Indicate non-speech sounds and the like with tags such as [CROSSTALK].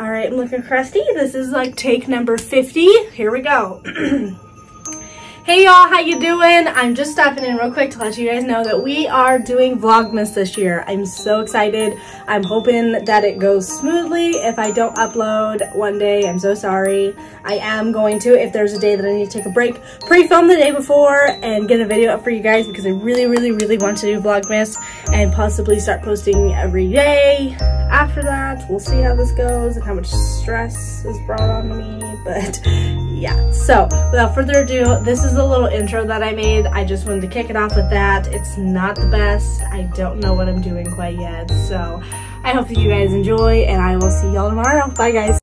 All right, I'm looking crusty. This is like take number 50. Here we go. [CLEARS THROAT] Hey y'all, how you doing? I'm just stopping in real quick to let you guys know that we are doing Vlogmas this year. I'm so excited. I'm hoping that it goes smoothly. If I don't upload one day, I'm so sorry. I am going to, if there's a day that I need to take a break, pre-film the day before and get a video up for you guys because I really, really, really want to do Vlogmas and possibly start posting every day after that. We'll see how this goes and how much stress is brought on me, but yeah. So without further ado, this is a little intro that I made. I just wanted to kick it off with that. It's not the best. I don't know what I'm doing quite yet. So I hope that you guys enjoy and I will see y'all tomorrow. Bye guys.